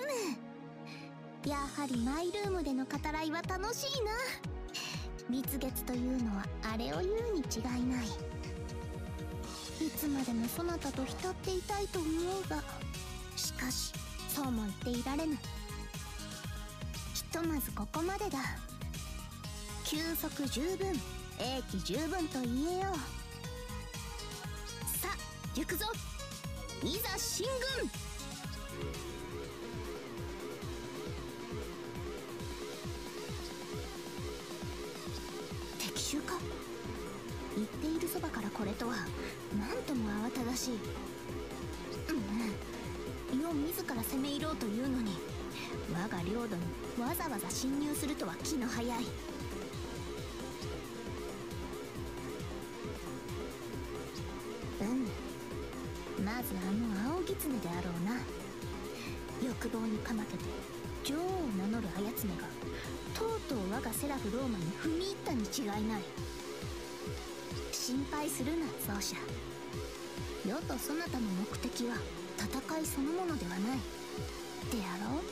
むやはりマイルームでの語らいは楽しいな。蜜月というのはあれを言うに違いない。いつまでもそなたと浸っていたいと思うが。しかしそうも言っていられぬ。ひとまずここまでだ。休息十分英気十分と言えよう。さあ行くぞ。いざ進軍。これとは何とも慌ただしい。うん世自ら攻め入ろうというのに我が領土にわざわざ侵入するとは気の早い。うん。まずあの青狐であろうな。欲望にかまけて女王を名乗るあやつめがとうとう我がセラフローマに踏み入ったに違いない。心配するな奏者。世とそなたの目的は戦いそのものではない。であろう？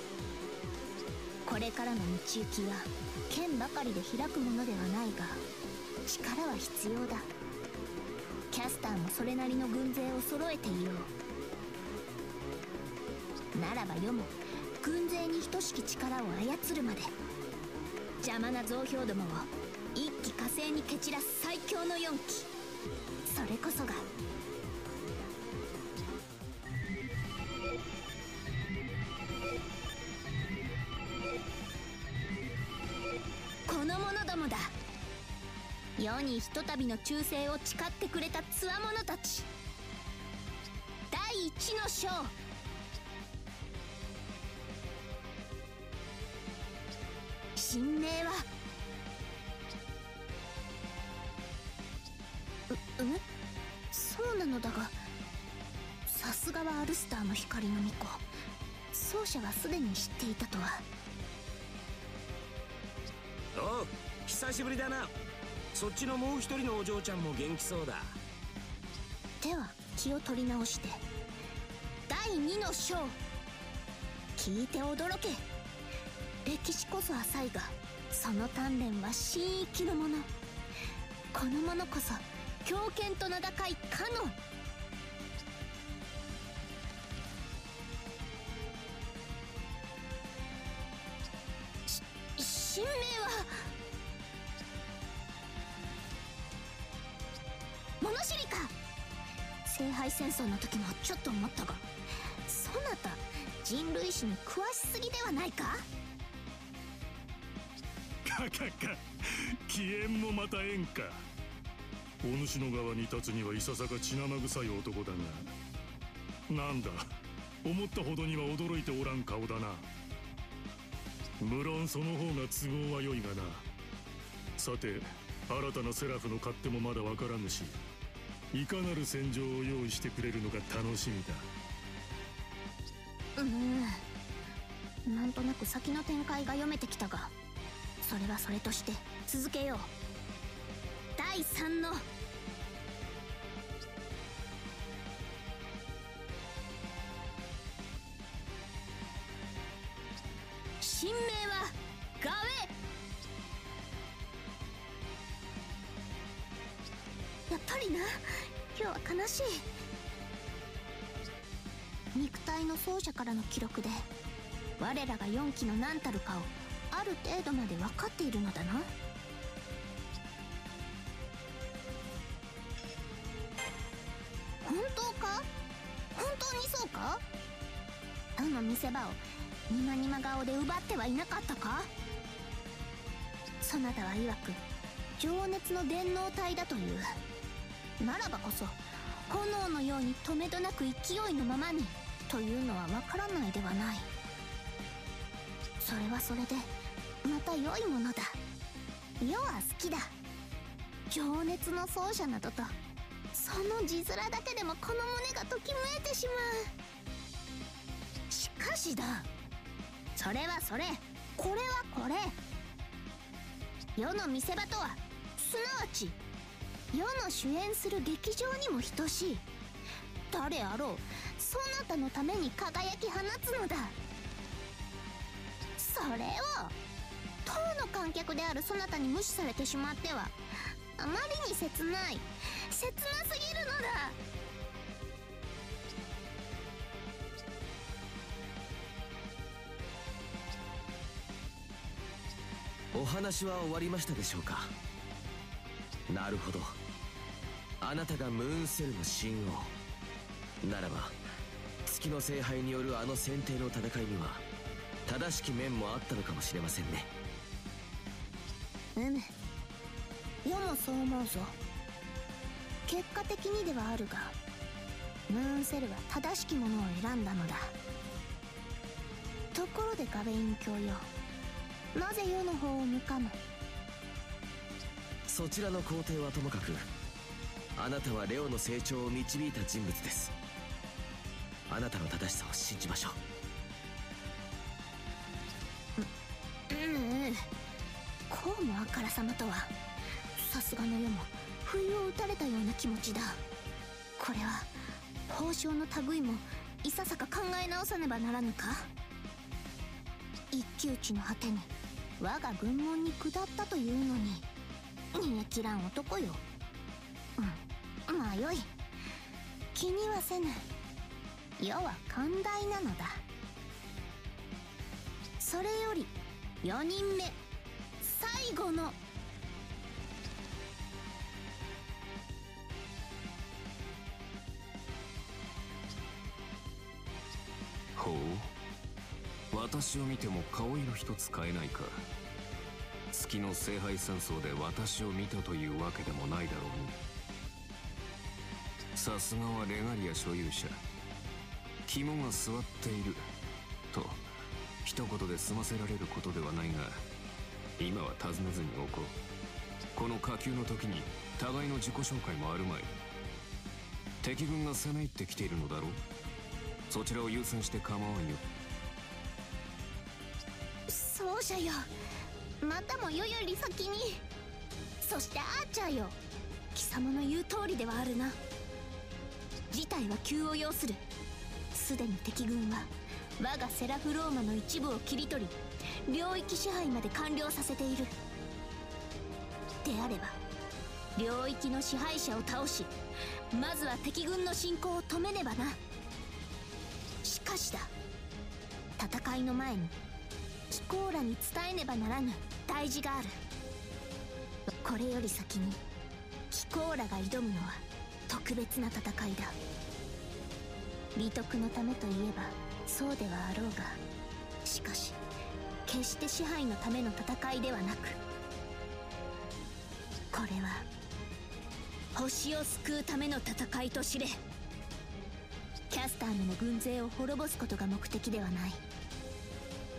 これからの道行きは剣ばかりで開くものではないが力は必要だ。キャスターもそれなりの軍勢を揃えていよう。ならば世も軍勢に等しき力を操るまで邪魔な増票どもを一気火星に蹴散らす最強の4機それこそが。この者どもだ。世にひとたびの忠誠を誓ってくれたつわものたち。第一の章神明はそうなのだがさすがはアルスターの光の巫女。奏者はすでに知っていたとは。おう久しぶりだな。そっちのもう一人のお嬢ちゃんも元気そうだ。では気を取り直して。第2の章。聞いて驚け。歴史こそ浅いがその鍛錬は神域のもの。この者こそ狂犬と名高いカノン。し神明は物知りか。聖杯戦争の時もちょっと思ったがそなた人類史に詳しすぎではないか？かかか気縁もまた縁か。お主の側に立つにはいささか血生臭い男だがなんだ思ったほどには驚いておらん顔だな。無論その方が都合は良いがな。さて新たなセラフの勝手もまだわからぬしいかなる戦場を用意してくれるのか楽しみだ。うん。なんとなく先の展開が読めてきたがそれはそれとして続けよう。3の。神明はガウェやっぱりな。今日は悲しい。肉体の奏者からの記録で我らが4機の何たるかをある程度まで分かっているのだな。本当か？本当にそうか？あの見せ場をニマニマ顔で奪ってはいなかったか？そなたは曰く情熱の電脳体だという。ならばこそ炎のように止めどなく勢いのままにというのはわからないではない。それはそれでまた良いものだ。世は好きだ。情熱の奏者などとその字面だけでもこの胸がときめいてしまう。しかしだ。それはそれ。これはこれ。世の見せ場とはすなわち世の主演する劇場にも等しい。誰あろうそなたのために輝き放つのだ。それを当の観客であるそなたに無視されてしまってはあまりに切ない。切なすぎるのだ。お話は終わりましたでしょうか？なるほど。あなたがムーンセルの神王。ならば月の聖杯によるあの選定の戦いには正しき面もあったのかもしれませんね。うむ世もそう思うぞ。結果的にではあるがムーンセルは正しきものを選んだのだ。ところでガベイン教よ。なぜ世の方を向かぬそちらの皇帝はともかくあなたはレオの成長を導いた人物です。あなたの正しさを信じましょう。うこうもあからさまとはさすがの世も不意を打たれたような気持ちだ。これは宝章の類もいささか考え直さねばならぬか？一騎打ちの果てに我が軍門に下ったというのに煮え切らん男よ。うんまあよい。気にはせぬ。世は寛大なのだ。それより4人目最後の私を見ても顔色一つ変えないか。月の聖杯戦争で私を見たというわけでもないだろうに。さすがはレガリア所有者。肝が据わっている。と一言で済ませられることではないが今は尋ねずにおこう。この下級の時に互いの自己紹介もあるまい。敵軍が攻め入ってきているのだろう。そちらを優先して構わんよ。者よ。またも世より先に。そしてアーチャーよ。貴様の言う通りではあるな。事態は急を要する。すでに敵軍は我がセラフローマの一部を切り取り領域支配まで完了させている。であれば領域の支配者を倒しまずは敵軍の侵攻を止めねばな。しかしだ。戦いの前にキコーラに伝えねばならぬ。大事がある。これより先にキコーラが挑むのは特別な戦いだ。美徳のためといえばそうではあろうがしかし決して支配のための戦いではなくこれは星を救うための戦いと知れ。キャスターヌの軍勢を滅ぼすことが目的ではない。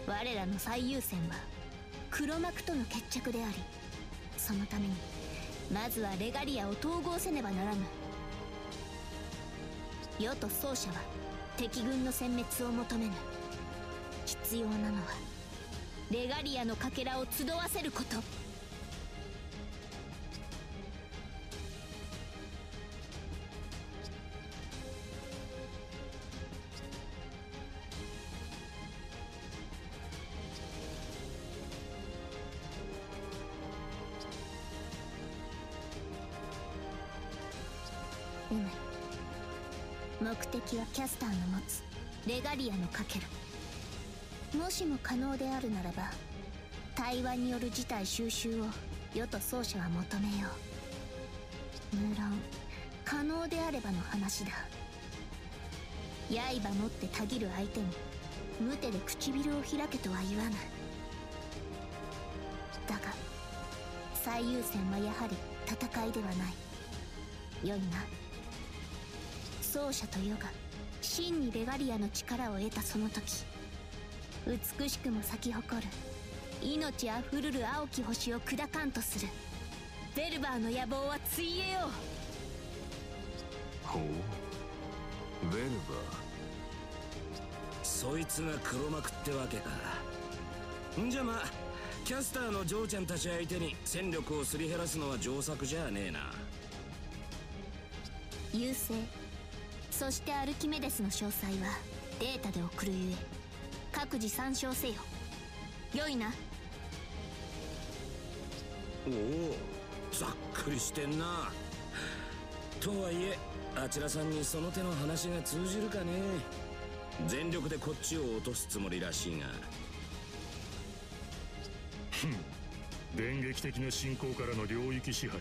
我らの最優先は黒幕との決着でありそのためにまずはレガリアを統合せねばならぬ。世と奏者は敵軍の殲滅を求めぬ。必要なのはレガリアのかけらを集わせること。うむ目的はキャスターの持つレガリアのかけるもしも可能であるならば対話による事態収集を世と奏者は求めよう。無論可能であればの話だ。刃持ってたぎる相手に無手で唇を開けとは言わぬだが最優先はやはり戦いではない。よいな。奏者と世が真にレガリアの力を得たその時美しくも咲き誇る命あふるる青き星を砕かんとする。ベルバーの野望はついえよほう。ベルバそいつが黒幕ってわけか。んじゃまあキャスターのジョーちゃんたち相手に戦力をすり減らすのは上策じゃねえな。優勢そしてアルキメデスの詳細はデータで送るゆえ各自参照せよ。良いな。おおざっくりしてんな。とはいえあちらさんにその手の話が通じるかね。全力でこっちを落とすつもりらしいが。電撃的な侵攻からの領域支配。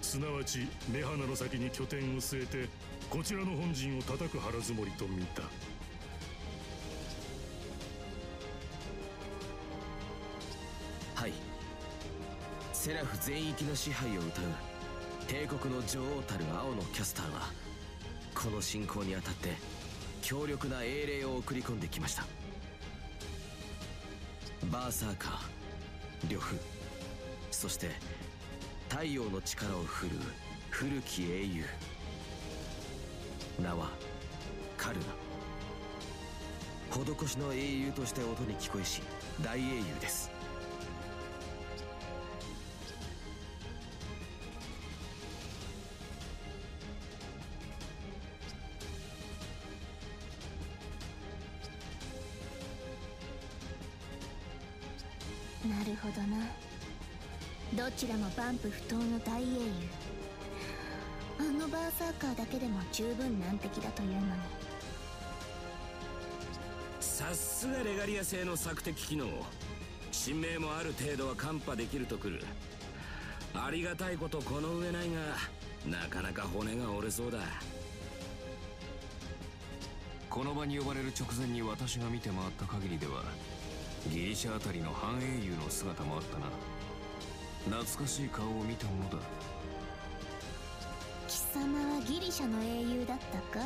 すなわち目鼻の先に拠点を据えてこちらの本陣を叩く腹積もりと見た。はい。セラフ全域の支配を謳う。帝国の女王たる青のキャスターはこの侵攻にあたって強力な英霊を送り込んできました。バーサーカー呂布そして太陽の力を振るう古き英雄。名はカルナ施しの英雄として音に聞こえし大英雄です。なるほどな。どちらも万夫不当の大英雄。のバーサーカーだけでも十分難敵だというのに。さすがレガリア製の索敵機能。新名もある程度はカンパできるとくる。ありがたいことこの上ないがなかなか骨が折れそうだ。この場に呼ばれる直前に私が見て回った限りではギリシャあたりの半英雄の姿もあったな。懐かしい顔を見たものだ。様はギリシャの英雄だったか？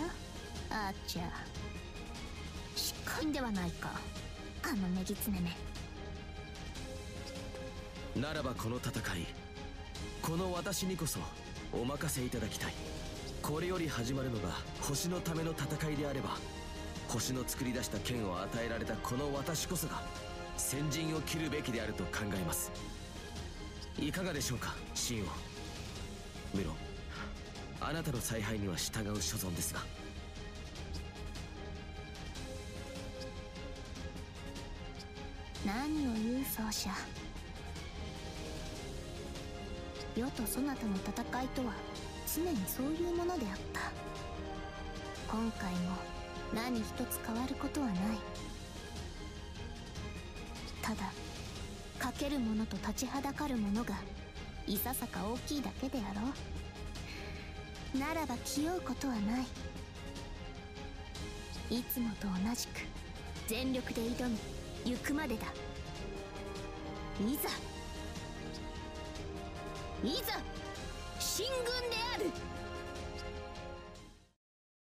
あーちゃしっかりではないか。あのメギツネめならばこの戦いこの私にこそお任せいただきたい。これより始まるのが星のための戦いであれば星の作り出した剣を与えられたこの私こそが先陣を切るべきであると考えます。いかがでしょうか秦王。無論あなたの采配には従う所存ですが。何を言う奏者世とそなたの戦いとは常にそういうものであった。今回も何一つ変わることはない。ただかける者と立ちはだかる者がいささか大きいだけであろう。ならば気負うことはない。いつもと同じく全力で挑み行くまでだ。いざいざ進軍である。